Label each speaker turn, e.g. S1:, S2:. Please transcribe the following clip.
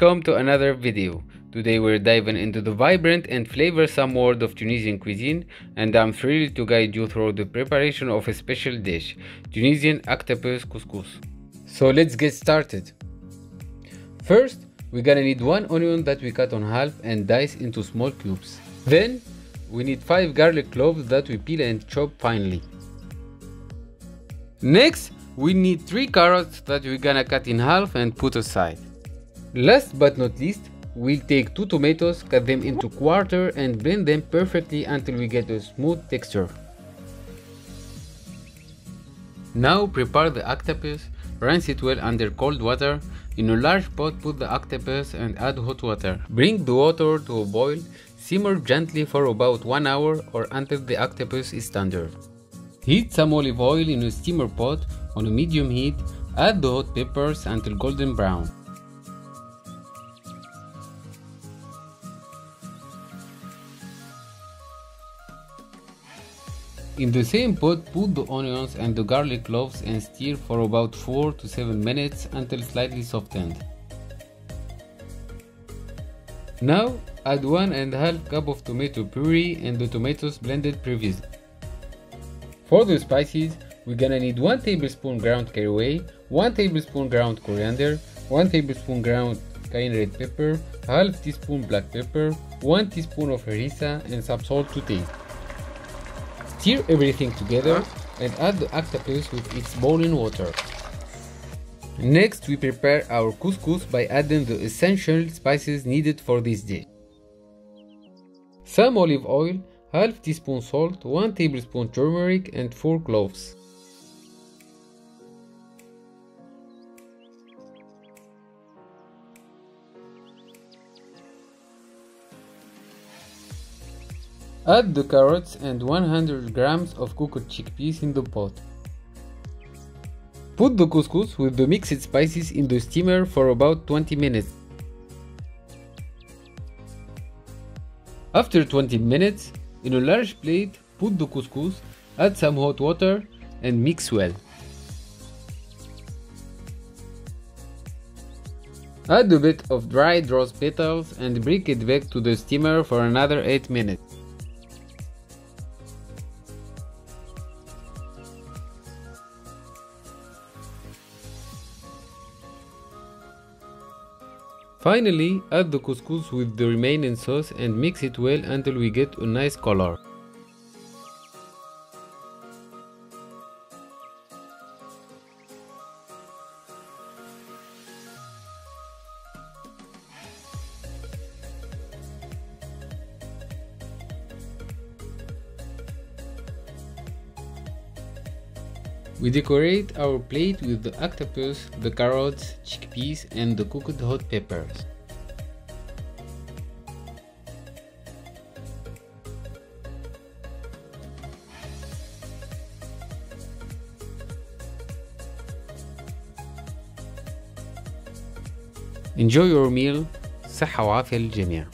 S1: Welcome to another video. Today we're diving into the vibrant and flavorsome world of Tunisian cuisine and I'm thrilled to guide you through the preparation of a special dish, Tunisian octopus couscous. So let's get started. First, we're gonna need one onion that we cut on half and dice into small cubes. Then, we need 5 garlic cloves that we peel and chop finely. Next, we need 3 carrots that we're gonna cut in half and put aside. Last but not least, we'll take 2 tomatoes, cut them into quarter and blend them perfectly until we get a smooth texture. Now prepare the octopus, rinse it well under cold water. In a large pot put the octopus and add hot water. Bring the water to a boil, simmer gently for about 1 hour or until the octopus is tender. Heat some olive oil in a steamer pot on a medium heat, add the hot peppers until golden brown. In the same pot, put the onions and the garlic cloves and stir for about 4 to 7 minutes until slightly softened. Now, add 1 and half cup of tomato puree and the tomatoes blended previously. For the spices, we're gonna need 1 tablespoon ground caraway, 1 tablespoon ground coriander, 1 tablespoon ground cayenne red pepper, half teaspoon black pepper, 1 teaspoon of harissa and some salt to taste. Stir everything together uh-huh. and add the octopus with its boiling water. Next we prepare our couscous by adding the essential spices needed for this dish. Some olive oil, half teaspoon salt, 1 tablespoon turmeric and 4 cloves. Add the carrots and 100 grams of cooked chickpeas in the pot. Put the couscous with the mixed spices in the steamer for about 20 minutes. After 20 minutes, in a large plate, put the couscous, add some hot water and mix well. Add a bit of dried rose petals and bring it back to the steamer for another 8 minutes. Finally, add the couscous with the remaining sauce and mix it well until we get a nice color. We decorate our plate with the octopus, the carrots, chickpeas and the cooked hot peppers. Enjoy your meal صحة وعافية للجميع